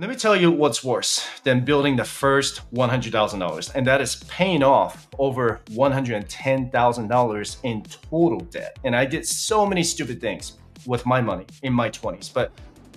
Let me tell you what's worse than building the first $100,000, and that is paying off over $110,000 in total debt. And I did so many stupid things with my money in my 20s, but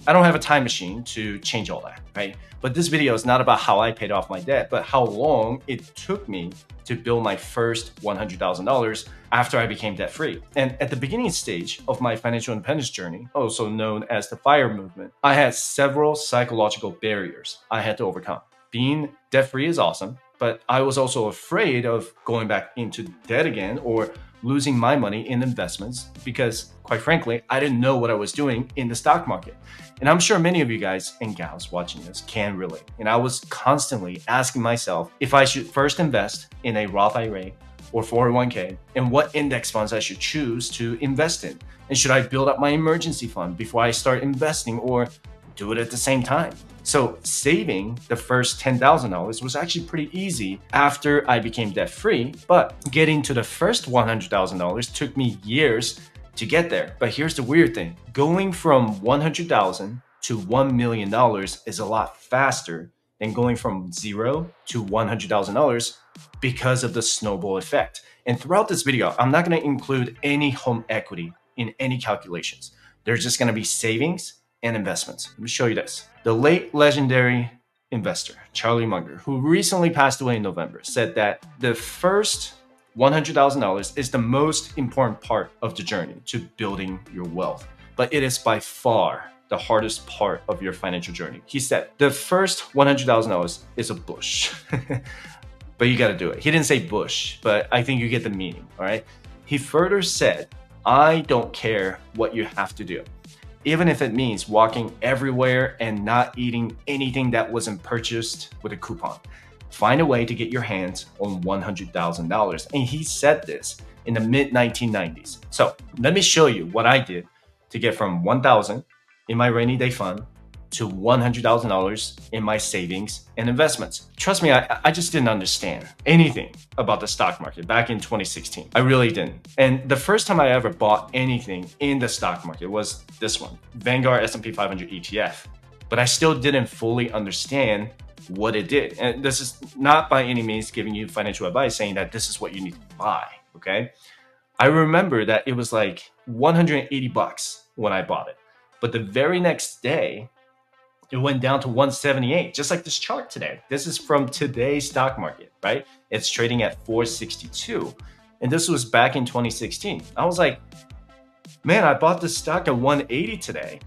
I don't have a time machine to change all that, right? But this video is not about how I paid off my debt, but how long it took me to build my first $100,000 after I became debt free. And at the beginning stage of my financial independence journey, also known as the FIRE movement, I had several psychological barriers I had to overcome. Being debt free is awesome, but I was also afraid of going back into debt again or losing my money in investments because, quite frankly, I didn't know what I was doing in the stock market. And I'm sure many of you guys and gals watching this can relate. And I was constantly asking myself if I should first invest in a Roth IRA or 401k and what index funds I should choose to invest in. And should I build up my emergency fund before I start investing or do it at the same time? So saving the first $10,000 was actually pretty easy after I became debt free, but getting to the first $100,000 took me years to get there. But here's the weird thing. Going from 100,000 to $1 million is a lot faster than going from zero to $100,000 because of the snowball effect. And throughout this video, I'm not gonna include any home equity in any calculations. There's just gonna be savings and investments. Let me show you this. The late legendary investor, Charlie Munger, who recently passed away in November, said that the first $100,000 is the most important part of the journey to building your wealth, but it is by far the hardest part of your financial journey. He said the first $100,000 is a bush, but you got to do it. He didn't say bush, but I think you get the meaning, all right? He further said, I don't care what you have to do even if it means walking everywhere and not eating anything that wasn't purchased with a coupon. Find a way to get your hands on $100,000. And he said this in the mid 1990s. So let me show you what I did to get from 1,000 in my rainy day fund to $100,000 in my savings and investments. Trust me, I, I just didn't understand anything about the stock market back in 2016. I really didn't. And the first time I ever bought anything in the stock market was this one, Vanguard S&P 500 ETF. But I still didn't fully understand what it did. And this is not by any means giving you financial advice saying that this is what you need to buy, okay? I remember that it was like 180 bucks when I bought it. But the very next day, it went down to 178, just like this chart today. This is from today's stock market, right? It's trading at 462. And this was back in 2016. I was like, man, I bought this stock at 180 today.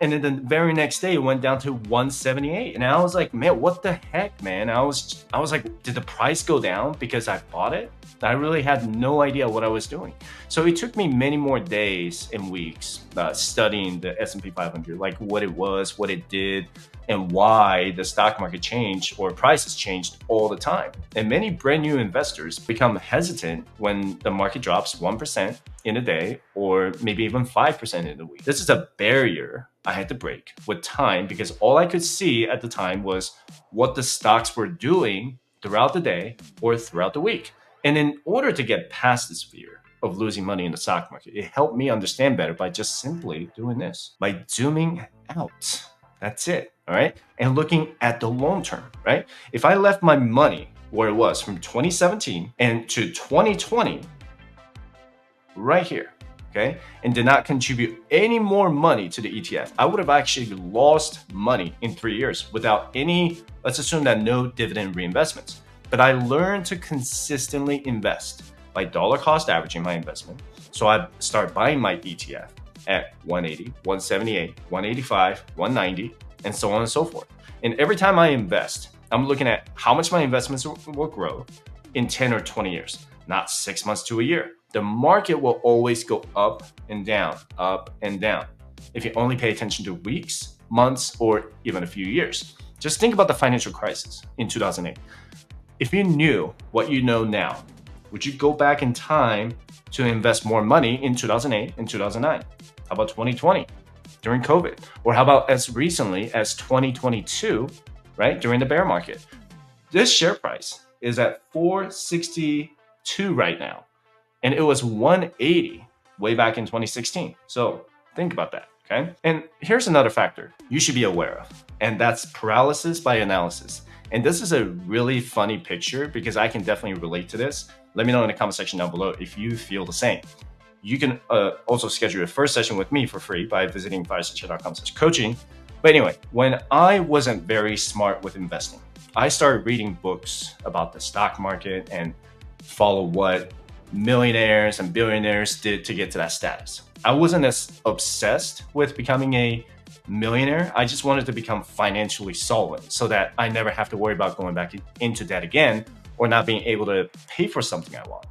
And then the very next day it went down to 178. And I was like, man, what the heck, man? I was I was like, did the price go down because I bought it? I really had no idea what I was doing. So it took me many more days and weeks uh, studying the S&P 500, like what it was, what it did, and why the stock market changed or prices changed all the time. And many brand new investors become hesitant when the market drops 1% in a day or maybe even 5% in a week. This is a barrier I had to break with time because all I could see at the time was what the stocks were doing throughout the day or throughout the week. And in order to get past this fear of losing money in the stock market, it helped me understand better by just simply doing this, by zooming out. That's it. All right. And looking at the long term, right? If I left my money where it was from 2017 and to 2020, right here, okay, and did not contribute any more money to the ETF, I would have actually lost money in three years without any, let's assume that no dividend reinvestments. But I learned to consistently invest by dollar cost averaging my investment. So I start buying my ETF at 180, 178, 185, 190, and so on and so forth. And every time I invest, I'm looking at how much my investments will grow in 10 or 20 years, not six months to a year. The market will always go up and down, up and down. If you only pay attention to weeks, months, or even a few years. Just think about the financial crisis in 2008. If you knew what you know now, would you go back in time to invest more money in 2008 and 2009? How about 2020 during COVID? Or how about as recently as 2022, right, during the bear market? This share price is at 462 right now, and it was 180 way back in 2016. So think about that, Okay. And here's another factor you should be aware of, and that's paralysis by analysis. And this is a really funny picture because I can definitely relate to this. Let me know in the comment section down below if you feel the same. You can uh, also schedule your first session with me for free by visiting firepsychat.com slash coaching. But anyway, when I wasn't very smart with investing, I started reading books about the stock market and follow what millionaires and billionaires did to get to that status. I wasn't as obsessed with becoming a millionaire. I just wanted to become financially solvent so that I never have to worry about going back into debt again or not being able to pay for something I want,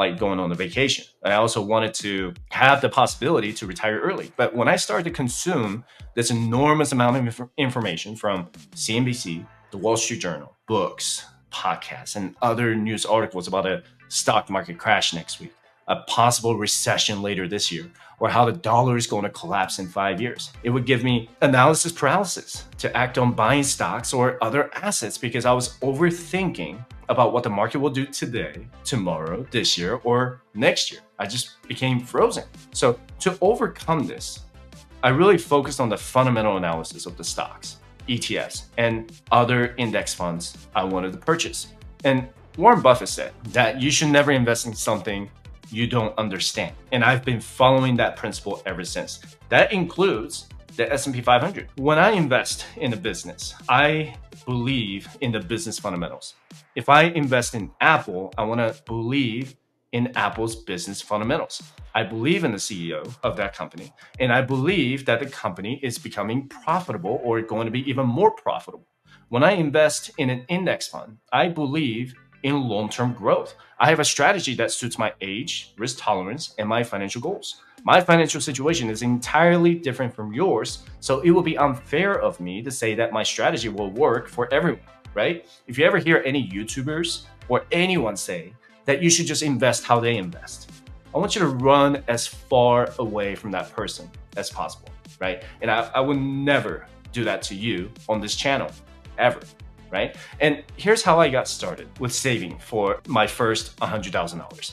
like going on a vacation. I also wanted to have the possibility to retire early. But when I started to consume this enormous amount of inf information from CNBC, the Wall Street Journal, books, podcasts, and other news articles about a stock market crash next week, a possible recession later this year, or how the dollar is going to collapse in five years. It would give me analysis paralysis to act on buying stocks or other assets because I was overthinking about what the market will do today, tomorrow, this year, or next year. I just became frozen. So to overcome this, I really focused on the fundamental analysis of the stocks, ETFs, and other index funds I wanted to purchase. And Warren Buffett said that you should never invest in something you don't understand. And I've been following that principle ever since. That includes the S&P 500. When I invest in a business, I believe in the business fundamentals. If I invest in Apple, I want to believe in Apple's business fundamentals. I believe in the CEO of that company, and I believe that the company is becoming profitable or going to be even more profitable. When I invest in an index fund, I believe in long term growth. I have a strategy that suits my age, risk tolerance, and my financial goals. My financial situation is entirely different from yours, so it would be unfair of me to say that my strategy will work for everyone, right? If you ever hear any YouTubers or anyone say that you should just invest how they invest, I want you to run as far away from that person as possible, right? And I, I would never do that to you on this channel, ever right? And here's how I got started with saving for my first $100,000.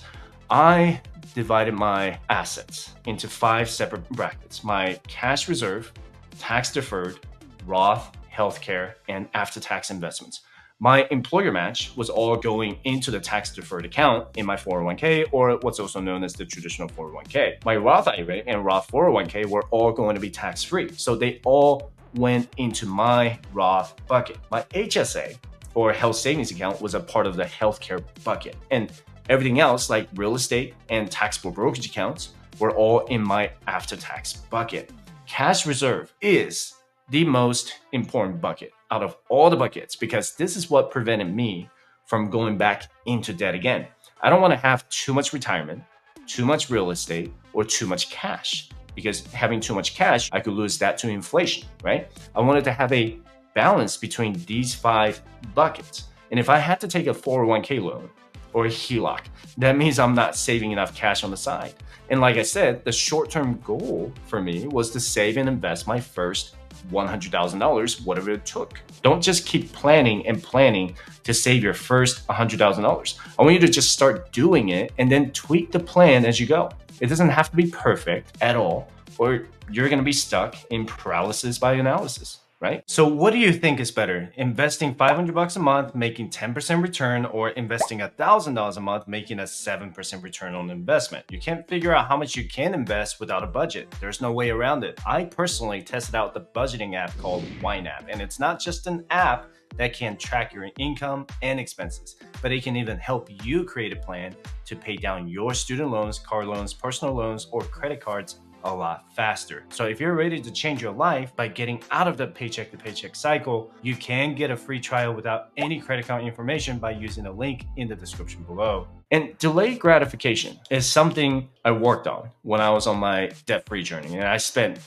I divided my assets into five separate brackets my cash reserve, tax deferred, Roth, healthcare, and after tax investments. My employer match was all going into the tax deferred account in my 401k, or what's also known as the traditional 401k. My Roth IRA and Roth 401k were all going to be tax free. So they all went into my Roth bucket. My HSA or health savings account was a part of the healthcare bucket. And everything else, like real estate and taxable brokerage accounts, were all in my after tax bucket. Cash reserve is the most important bucket out of all the buckets because this is what prevented me from going back into debt again. I don't want to have too much retirement, too much real estate, or too much cash because having too much cash, I could lose that to inflation, right? I wanted to have a balance between these five buckets. And if I had to take a 401k loan or a HELOC, that means I'm not saving enough cash on the side. And like I said, the short term goal for me was to save and invest my first $100,000, whatever it took. Don't just keep planning and planning to save your first $100,000. I want you to just start doing it and then tweak the plan as you go. It doesn't have to be perfect at all, or you're going to be stuck in paralysis by analysis right? So what do you think is better? Investing 500 bucks a month, making 10% return or investing $1,000 a month, making a 7% return on investment? You can't figure out how much you can invest without a budget. There's no way around it. I personally tested out the budgeting app called YNAB, and it's not just an app that can track your income and expenses, but it can even help you create a plan to pay down your student loans, car loans, personal loans, or credit cards a lot faster. So if you're ready to change your life by getting out of the paycheck to paycheck cycle, you can get a free trial without any credit card information by using the link in the description below. And delayed gratification is something I worked on when I was on my debt-free journey. And I spent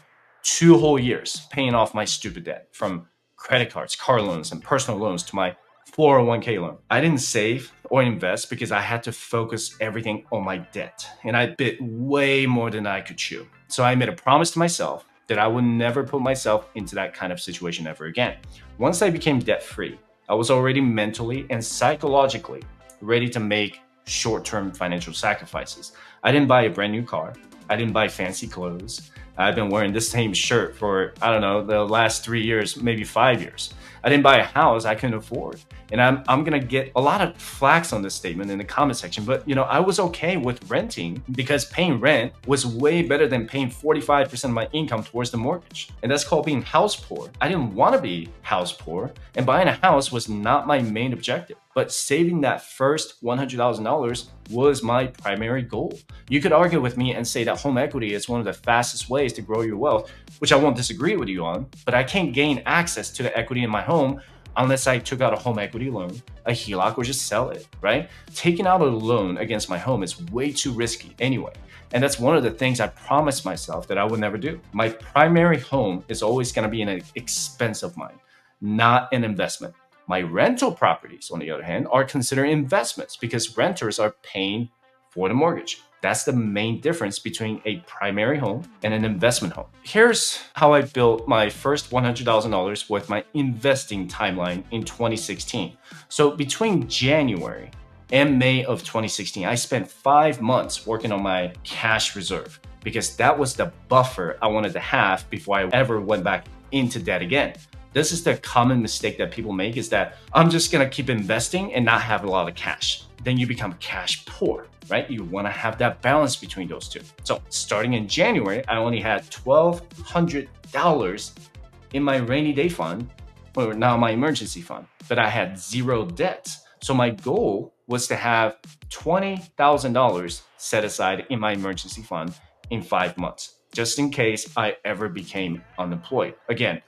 two whole years paying off my stupid debt from credit cards, car loans, and personal loans to my 401k loan. I didn't save or invest because I had to focus everything on my debt. And I bit way more than I could chew. So I made a promise to myself that I would never put myself into that kind of situation ever again. Once I became debt free, I was already mentally and psychologically ready to make short term financial sacrifices. I didn't buy a brand new car, I didn't buy fancy clothes, I've been wearing this same shirt for, I don't know, the last three years, maybe five years. I didn't buy a house I couldn't afford. And I'm, I'm gonna get a lot of flax on this statement in the comment section, but you know, I was okay with renting because paying rent was way better than paying 45% of my income towards the mortgage. And that's called being house poor. I didn't wanna be house poor, and buying a house was not my main objective. But saving that first $100,000 was my primary goal. You could argue with me and say that home equity is one of the fastest ways to grow your wealth, which I won't disagree with you on, but I can't gain access to the equity in my home unless I took out a home equity loan, a HELOC, or just sell it, right? Taking out a loan against my home is way too risky anyway. And that's one of the things I promised myself that I would never do. My primary home is always going to be an expense of mine, not an investment. My rental properties, on the other hand, are considered investments because renters are paying for the mortgage. That's the main difference between a primary home and an investment home. Here's how I built my first $100,000 with my investing timeline in 2016. So between January and May of 2016, I spent five months working on my cash reserve because that was the buffer I wanted to have before I ever went back into debt again. This is the common mistake that people make is that I'm just gonna keep investing and not have a lot of cash. Then you become cash poor, right? You wanna have that balance between those two. So starting in January, I only had $1,200 in my rainy day fund, or now my emergency fund, but I had zero debt. So my goal was to have $20,000 set aside in my emergency fund in five months, just in case I ever became unemployed. Again,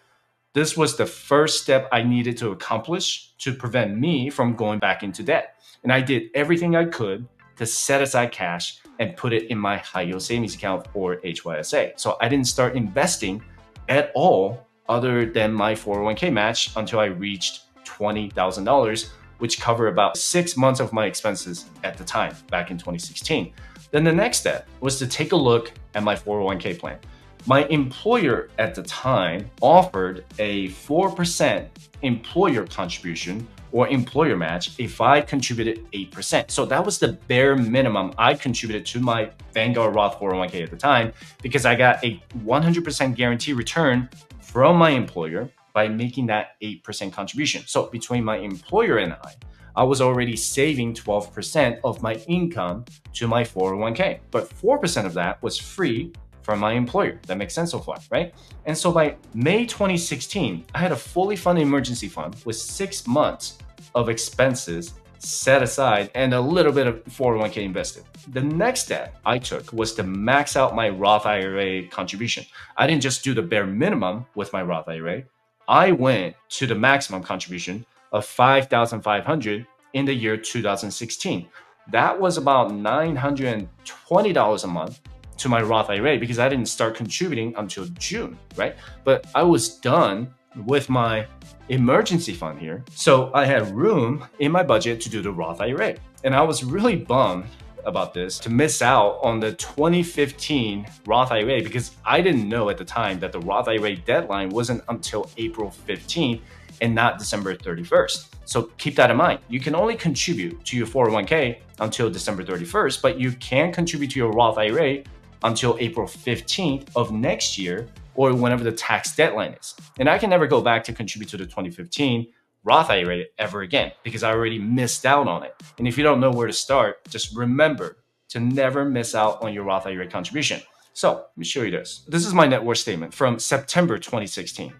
this was the first step I needed to accomplish to prevent me from going back into debt. And I did everything I could to set aside cash and put it in my high yield savings account or HYSA. So I didn't start investing at all other than my 401k match until I reached $20,000, which covered about six months of my expenses at the time back in 2016. Then the next step was to take a look at my 401k plan. My employer at the time offered a 4% employer contribution or employer match if I contributed 8%. So that was the bare minimum I contributed to my Vanguard Roth 401k at the time because I got a 100% guarantee return from my employer by making that 8% contribution. So between my employer and I, I was already saving 12% of my income to my 401k. But 4% of that was free from my employer. That makes sense so far, right? And so by May 2016, I had a fully funded emergency fund with six months of expenses set aside and a little bit of 401k invested. The next step I took was to max out my Roth IRA contribution. I didn't just do the bare minimum with my Roth IRA. I went to the maximum contribution of 5,500 in the year 2016. That was about $920 a month to my Roth IRA because I didn't start contributing until June, right? But I was done with my emergency fund here. So I had room in my budget to do the Roth IRA. And I was really bummed about this to miss out on the 2015 Roth IRA because I didn't know at the time that the Roth IRA deadline wasn't until April 15th and not December 31st. So keep that in mind. You can only contribute to your 401k until December 31st, but you can contribute to your Roth IRA until April 15th of next year or whenever the tax deadline is. And I can never go back to contribute to the 2015 Roth IRA ever again because I already missed out on it. And if you don't know where to start, just remember to never miss out on your Roth IRA contribution. So let me show you this. This is my net worth statement from September 2016,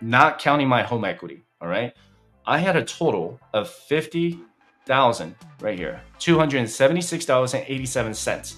not counting my home equity. All right. I had a total of 50,000 right here, $276.87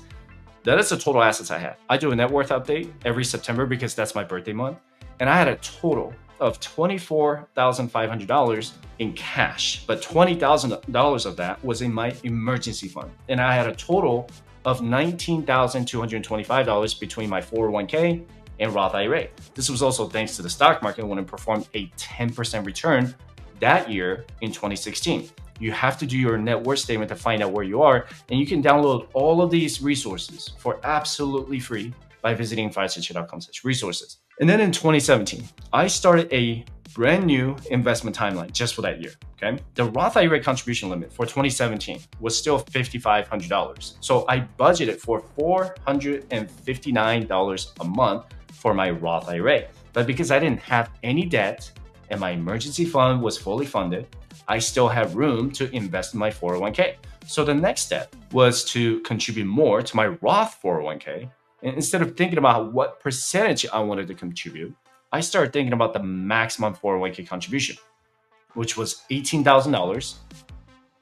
that is the total assets I had. I do a net worth update every September because that's my birthday month. And I had a total of $24,500 in cash, but $20,000 of that was in my emergency fund. And I had a total of $19,225 between my 401k and Roth IRA. This was also thanks to the stock market when it performed a 10% return that year in 2016 you have to do your net worth statement to find out where you are. And you can download all of these resources for absolutely free by visiting firepsychat.com slash resources. And then in 2017, I started a brand new investment timeline just for that year. Okay. The Roth IRA contribution limit for 2017 was still $5,500. So I budgeted for $459 a month for my Roth IRA. But because I didn't have any debt and my emergency fund was fully funded, I still have room to invest in my 401k. So the next step was to contribute more to my Roth 401k. And instead of thinking about what percentage I wanted to contribute, I started thinking about the maximum 401k contribution, which was $18,000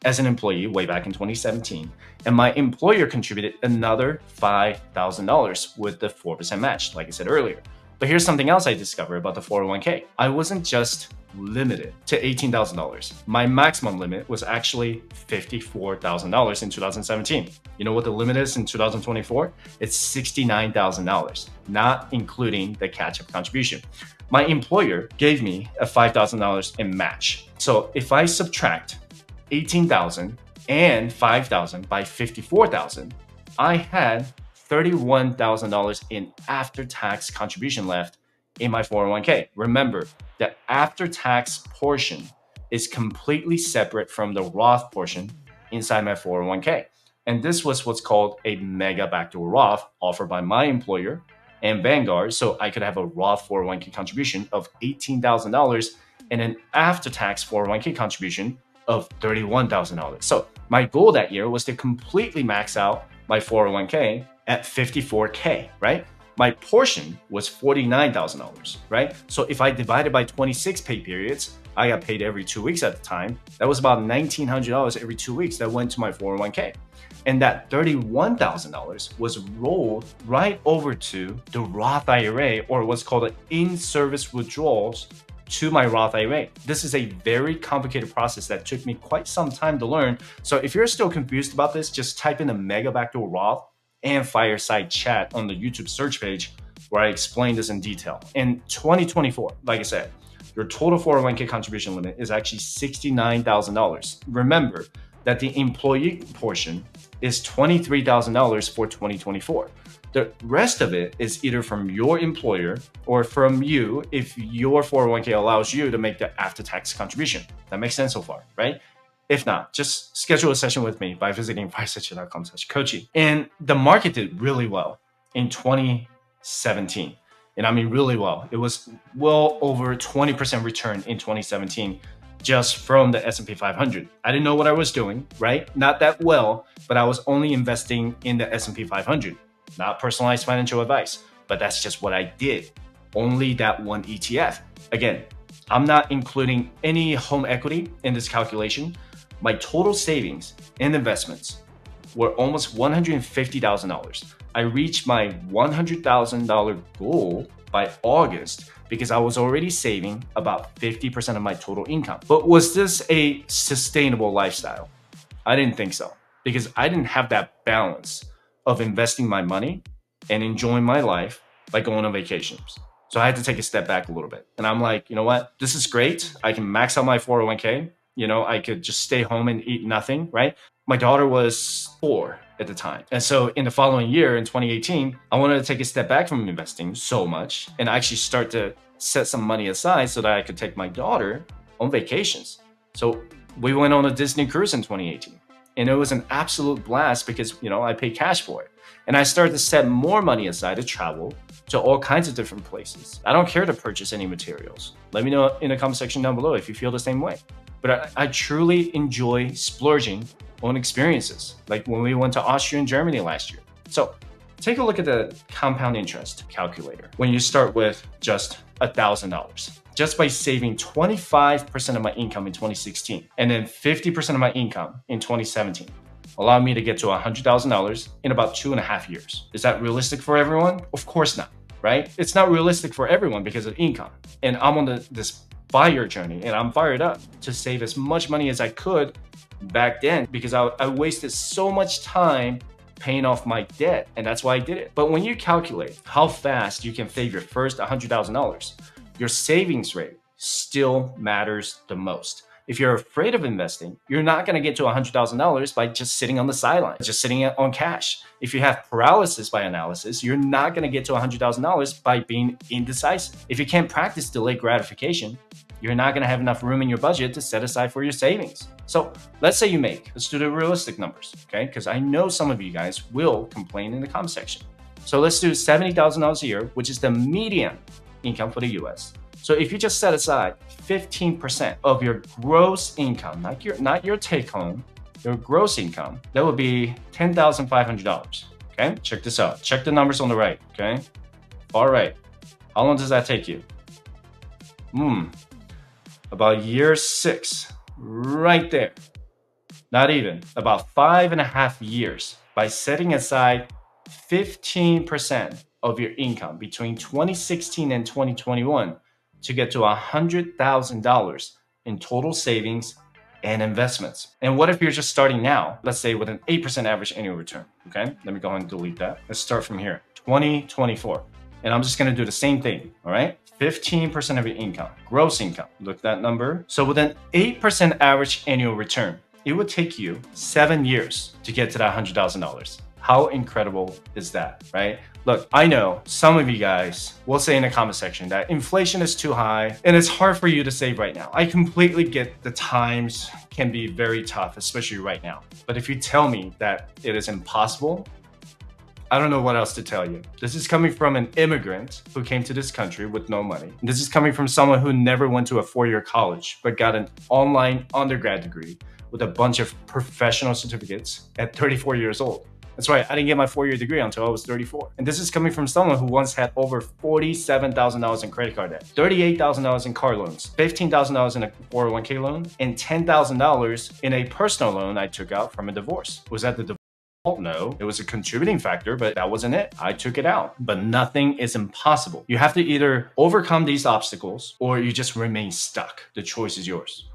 as an employee way back in 2017. And my employer contributed another $5,000 with the 4% match, like I said earlier. But here's something else I discovered about the 401k. I wasn't just limited to $18,000. My maximum limit was actually $54,000 in 2017. You know what the limit is in 2024? It's $69,000, not including the catch-up contribution. My employer gave me a $5,000 in match. So if I subtract 18,000 and 5,000 by 54,000, I had $31,000 in after tax contribution left in my 401k. Remember, the after tax portion is completely separate from the Roth portion inside my 401k. And this was what's called a mega backdoor Roth offered by my employer and Vanguard. So I could have a Roth 401k contribution of $18,000 and an after tax 401k contribution of $31,000. So my goal that year was to completely max out my 401k at 54K, right? My portion was $49,000, right? So if I divided by 26 pay periods, I got paid every two weeks at the time. That was about $1,900 every two weeks that went to my 401k. And that $31,000 was rolled right over to the Roth IRA or what's called an in-service withdrawals to my Roth IRA. This is a very complicated process that took me quite some time to learn. So if you're still confused about this, just type in the mega backdoor Roth and FIRE Psy Chat on the YouTube search page where I explain this in detail. In 2024, like I said, your total 401k contribution limit is actually $69,000. Remember that the employee portion is $23,000 for 2024. The rest of it is either from your employer or from you if your 401k allows you to make the after tax contribution. That makes sense so far, right? If not, just schedule a session with me by visiting firepsychat.com slash coaching. And the market did really well in 2017. And I mean really well. It was well over 20% return in 2017 just from the S&P 500. I didn't know what I was doing, right? Not that well, but I was only investing in the S&P 500, not personalized financial advice, but that's just what I did. Only that one ETF. Again, I'm not including any home equity in this calculation my total savings and investments were almost $150,000. I reached my $100,000 goal by August because I was already saving about 50% of my total income. But was this a sustainable lifestyle? I didn't think so because I didn't have that balance of investing my money and enjoying my life by going on vacations. So I had to take a step back a little bit. And I'm like, you know what? This is great. I can max out my 401k you know, I could just stay home and eat nothing, right? My daughter was four at the time. And so in the following year, in 2018, I wanted to take a step back from investing so much and actually start to set some money aside so that I could take my daughter on vacations. So we went on a Disney cruise in 2018 and it was an absolute blast because, you know, I paid cash for it. And I started to set more money aside to travel to all kinds of different places. I don't care to purchase any materials. Let me know in the comment section down below if you feel the same way but I, I truly enjoy splurging on experiences, like when we went to Austria and Germany last year. So take a look at the compound interest calculator when you start with just $1,000. Just by saving 25% of my income in 2016 and then 50% of my income in 2017 allowed me to get to $100,000 in about two and a half years. Is that realistic for everyone? Of course not, right? It's not realistic for everyone because of income. And I'm on the, this fire journey and I'm fired up to save as much money as I could back then because I, I wasted so much time paying off my debt and that's why I did it. But when you calculate how fast you can save your first $100,000, your savings rate still matters the most. If you're afraid of investing, you're not going to get to $100,000 by just sitting on the sidelines, just sitting on cash. If you have paralysis by analysis, you're not going to get to $100,000 by being indecisive. If you can't practice delayed gratification, you're not going to have enough room in your budget to set aside for your savings. So let's say you make, let's do the realistic numbers, okay? Because I know some of you guys will complain in the comment section. So let's do $70,000 a year, which is the median income for the US. So if you just set aside 15% of your gross income, not your not your take home, your gross income, that would be $10,500. Okay, check this out. Check the numbers on the right. Okay, all right. How long does that take you? Hmm, about year six, right there. Not even, about five and a half years by setting aside 15% of your income between 2016 and 2021 to get to $100,000 in total savings and investments. And what if you're just starting now, let's say with an 8% average annual return? Okay, let me go ahead and delete that. Let's start from here 2024. And I'm just gonna do the same thing, all right? 15% of your income, gross income. Look at that number. So with an 8% average annual return, it would take you seven years to get to that $100,000. How incredible is that, right? Look, I know some of you guys will say in the comment section that inflation is too high and it's hard for you to save right now. I completely get the times can be very tough, especially right now. But if you tell me that it is impossible, I don't know what else to tell you. This is coming from an immigrant who came to this country with no money. This is coming from someone who never went to a four-year college, but got an online undergrad degree with a bunch of professional certificates at 34 years old. That's right, I didn't get my four-year degree until I was 34. And this is coming from someone who once had over $47,000 in credit card debt, $38,000 in car loans, $15,000 in a 401k loan, and $10,000 in a personal loan I took out from a divorce. Was that the divorce? No, it was a contributing factor, but that wasn't it. I took it out. But nothing is impossible. You have to either overcome these obstacles or you just remain stuck. The choice is yours.